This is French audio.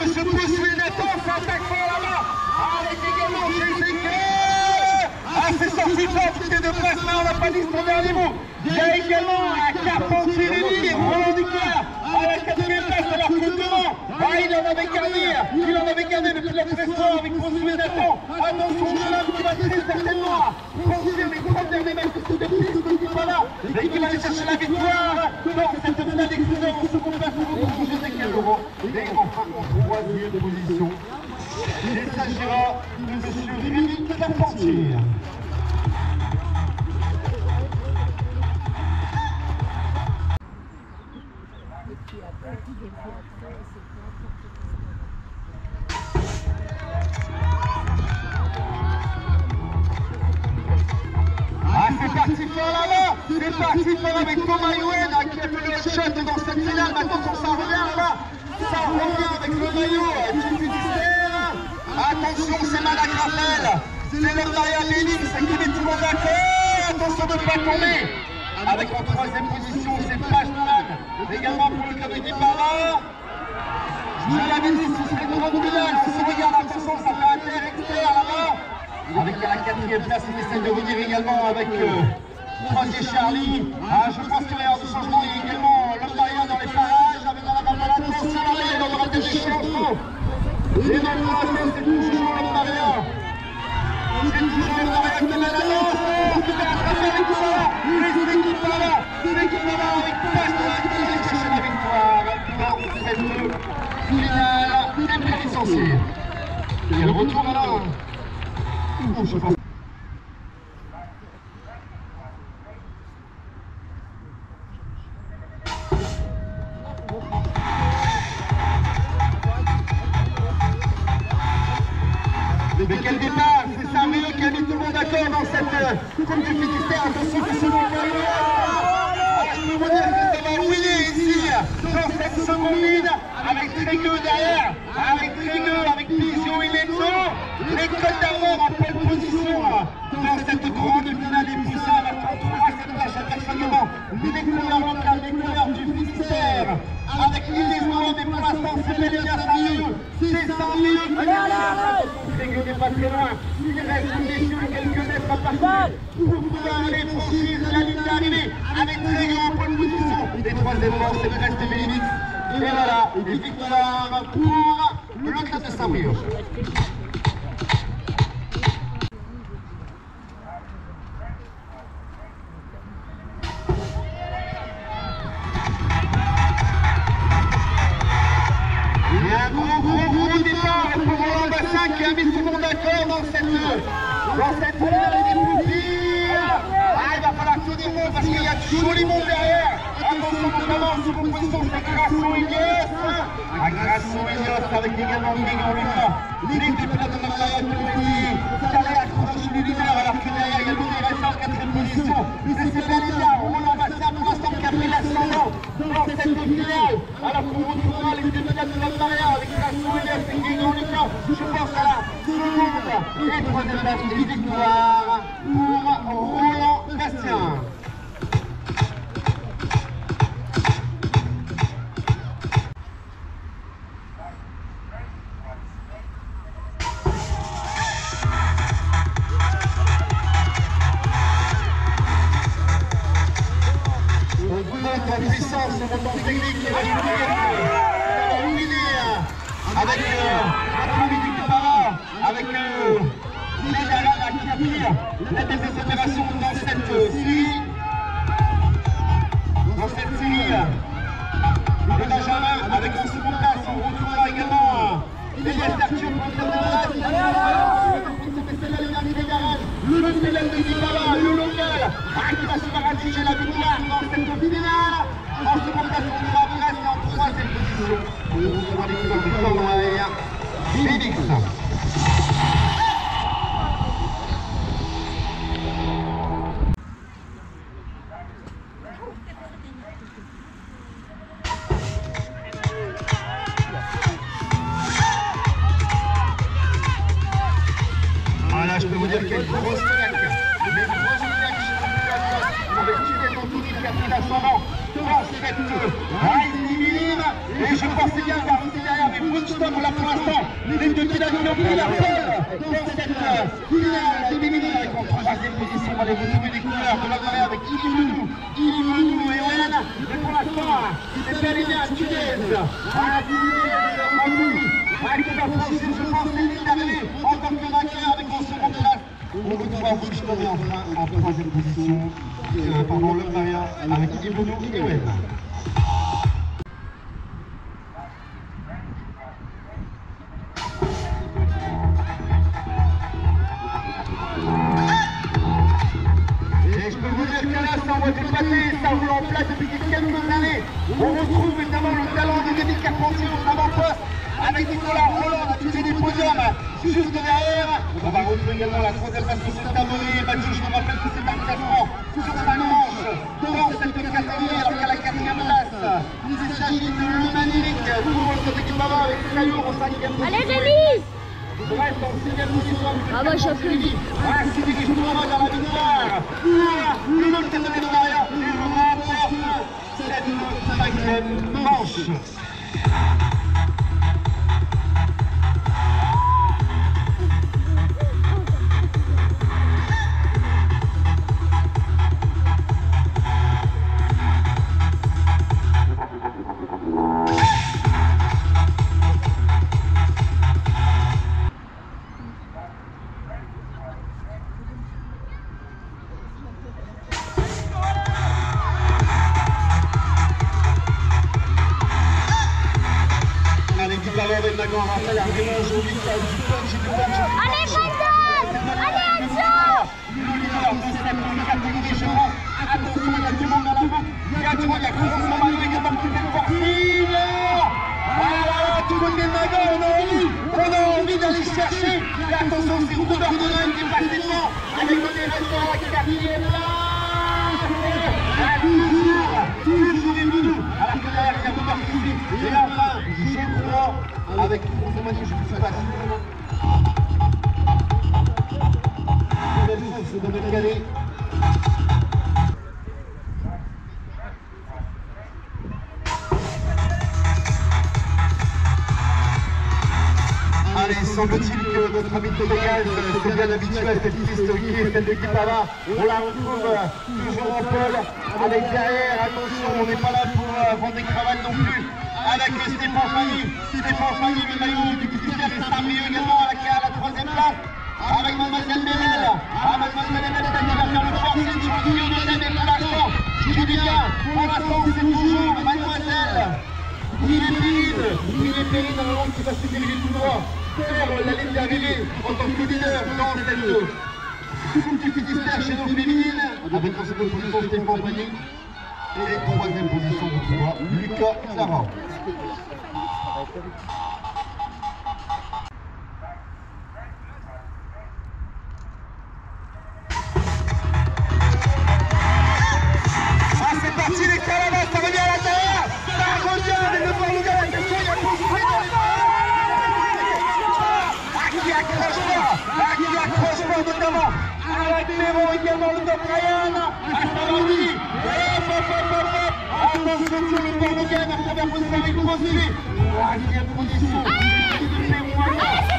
monsieur Poussuy Nathan, là-bas, avec également Jésus-Christ. Ah, c'est de place, mais on n'a pas. Il y a également à Carpentier-Lévy, Roland Duclair, à la quatrième place, alors que devant, ah, il en avait gardé, il en avait gardé depuis la pression avec Poussuy Nathan. Attention, ah, jeune homme qui va tirer certainement. Poussuy, les trois derniers mètres, qui va aller chercher la victoire dans cette. Et enfin, en troisième position, il s'agira de M. Rémi Carpentier. C'est parti fort avec Thomas Youen qui a fait le shot dans cette finale. Maintenant, quand ça revient là, ça revient avec le maillot. Attention, c'est Malak Raphaël. C'est le Maria Bélix qui met tout le monde d'accord. Attention de ne pas tomber. Avec en troisième position, c'est Flashman. Également pour le club de Guipara. Je vous l'avais dit, ce serait grande finale. On se attention, ça fait inter extérieur là-bas. Avec la quatrième place, on essaie de venir également avec euh, Croisier Charlie. Ah, je pense qu'il va y avoir du changement. Il également l'homme Maria dans les parages. Avec dans la balle attention, là, il y aura des changements. Et dans le l'instant, c'est toujours l'homme Maria. C'est toujours l'homme Maria qui mène la danse. Pour qui va attraper avec tout ça. Et c'est qui va là. C'est qui va là avec Pasteur qui va aller chercher la victoire. Dans cette finale des licenciés. Et le retour pense. Mais quel départ d'accord dans cette euh, Coupe du Finistère. Attention que ce n'est pas une ah, Je peux vous dire que ça va rouiller ici, dans cette seconde ligne, avec Trégueux derrière, avec Trégueux, avec Pigeon et Lenzo. Les d'Armor en pleine position dans cette grande finale poussins. On retrouvera cette place à les couleurs locales, les couleurs du Finistère, avec l'illusion des l'instant, c'est et bien Saint-Brieuc. C'est allez, allez Trégueux n'est pas très loin. Il reste pouvoir aller franchir la ligne d'arrivée avec Trégueux en bonne position. Et troisième mort, c'est le reste de Bélénix. Et voilà, une victoire pour le club de Saint-Brieuc. Un gros, gros, gros départ pour Roland Bassin qui a mis tout le monde d'accord dans cette, dans cette finale des petits. Ah, il va falloir tout le monde parce qu'il y a du joli monde derrière. Attention, notamment sous composition, c'est Grasso Elias. Ah, Grasso Elias avec également Guégan Lucas. L'équipe là de Marseille qui allait accrocher les leaders alors que derrière, il y a en quatrième position. C'est bien Roland dans cette finale. Alors qu'on retrouvera les demi-finales de la Maria avec Grasso Elias et Guégan Lucas. Je pense à la seconde et troisième place de victoire pour Roland Bastien. Avec euh, euh, la opérations dans cette euh. Une grosse qui a pris. Et je pensais bien aussi derrière, mais Woodstock, là pour l'instant, les deux qui la pole dans cette finale contre troisième position. Allez, vous trouvez les couleurs de la avec et pour l'instant, c'est bien. Ah. Ah, je pense, les lignes d'arrivée en tant que vainqueur avec en seconde place. Woodstock enfin en troisième position. Euh, pardon, le Maria avec Ili Mounou et je peux vous dire que là, ça envoie du pâté, ça roule en place depuis quelques années. On retrouve évidemment le talent de David Carpentier au avant-poste avec Nicolas Roland à tous des podiums juste derrière. On va retrouver également la troisième place pour cet abonné. Mathieu, je me rappelle que c'est Marc Safran sur sa manche dans cette catégorie alors qu'à la quatrième place, il s'agit de l'Humanilic pour cette équipe avant avec Caillou au cinquième position. Allez Rémi Reste en sixième position. Ah bah j'applaudis. Ah, qui dirige tout droit vers la victoire pour une autre catégorie de derrière et remporte cette cinquième manche. Monde, qui fait le forcing. Voilà, du côté de Nagan, on a envie, on a envie d'aller chercher. Et attention, c'est qui est devant avec le défenseur à la quatrième place. Ah, toujours. Alors que derrière, il y a qui suit. Et enfin, je crois, avec je c'est Calais. Semble-t-il que notre ami de Pégase, c'est bien habituel, cette piste qui est celle de Guipava. On la retrouve euh, toujours en pole, avec derrière, attention, on n'est pas là pour euh, vendre des cravates non plus. Avec Stéphane Fanny, Stéphane Fanny, le maillot du Guipava, et Saint-Brieuc également à la, à la troisième place. Avec Mademoiselle Bébel, ah, Mademoiselle Bébel qui va faire le le trio de tête et pour l'instant c'est toujours Mademoiselle il est Périne, il est Périne dans le monde qui va se diriger tout droit la ligne d'arrivée en tant que leader dans cette Finistère chez nos féminines, avec en seconde position Stéphane Pagny et troisième position pour toi, Lucas Clara. Notamment Avec Méro également, le top Ryan. Ah, ça va oui Hop, hop, hop, hop, hop. Attention sur le Bordeaux en première position avec Rosé Troisième position, il fait moins